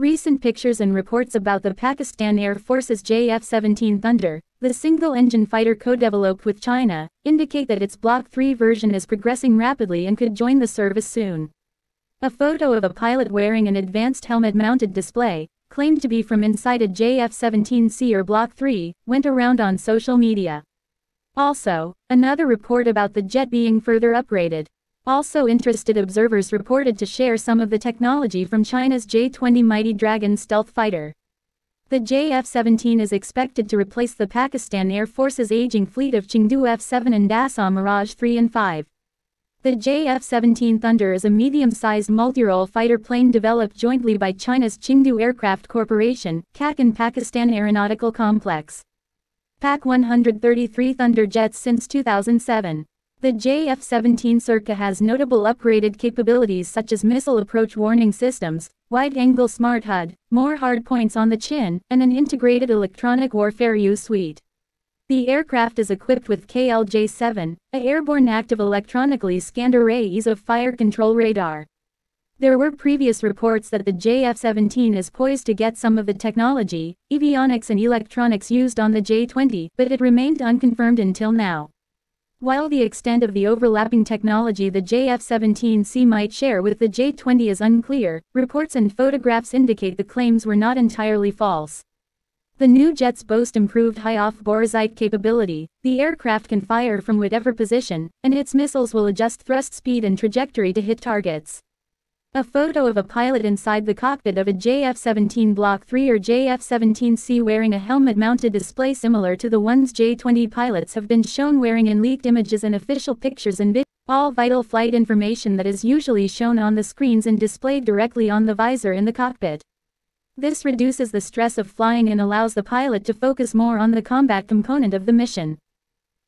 Recent pictures and reports about the Pakistan Air Force's JF-17 Thunder, the single-engine fighter co-developed with China, indicate that its Block 3 version is progressing rapidly and could join the service soon. A photo of a pilot wearing an advanced helmet-mounted display, claimed to be from inside a JF-17C or Block 3, went around on social media. Also, another report about the jet being further upgraded. Also interested observers reported to share some of the technology from China's J-20 Mighty Dragon stealth fighter. The JF-17 is expected to replace the Pakistan Air Force's aging fleet of Chengdu F-7 and Dassault Mirage 3 and 5. The JF-17 Thunder is a medium-sized multi-role fighter plane developed jointly by China's Chengdu Aircraft Corporation, CAC and Pakistan Aeronautical Complex. PAC 133 Thunder jets since 2007. The JF-17 Circa has notable upgraded capabilities such as missile approach warning systems, wide-angle smart HUD, more hardpoints on the chin, and an integrated electronic warfare U suite. The aircraft is equipped with KLJ-7, a airborne active electronically scanned arrays of fire control radar. There were previous reports that the JF-17 is poised to get some of the technology, avionics and electronics used on the J-20, but it remained unconfirmed until now. While the extent of the overlapping technology the JF-17C might share with the J-20 is unclear, reports and photographs indicate the claims were not entirely false. The new jets boast improved high off-bore sight capability, the aircraft can fire from whatever position, and its missiles will adjust thrust speed and trajectory to hit targets. A photo of a pilot inside the cockpit of a JF-17 Block 3 or JF-17C wearing a helmet-mounted display similar to the ones J-20 pilots have been shown wearing in leaked images and official pictures and videos. All vital flight information that is usually shown on the screens and displayed directly on the visor in the cockpit. This reduces the stress of flying and allows the pilot to focus more on the combat component of the mission.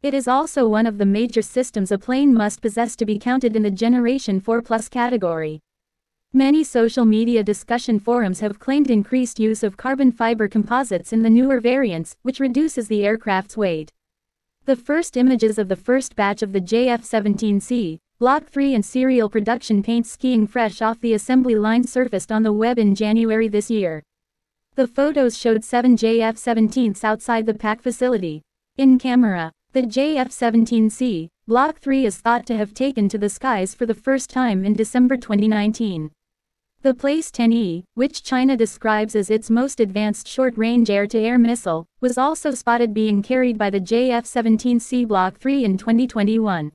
It is also one of the major systems a plane must possess to be counted in the Generation 4 Plus category. Many social media discussion forums have claimed increased use of carbon fiber composites in the newer variants, which reduces the aircraft's weight. The first images of the first batch of the JF-17C, Block 3 and serial production paint skiing fresh off the assembly line surfaced on the web in January this year. The photos showed 7 JF-17s outside the PAC facility. In Kamra, the JF-17C, Block 3 is thought to have taken to the skies for the first time in December 2019. The PL-10E, which China describes as its most advanced short-range air-to-air missile, was also spotted being carried by the JF-17C Block 3 in 2021.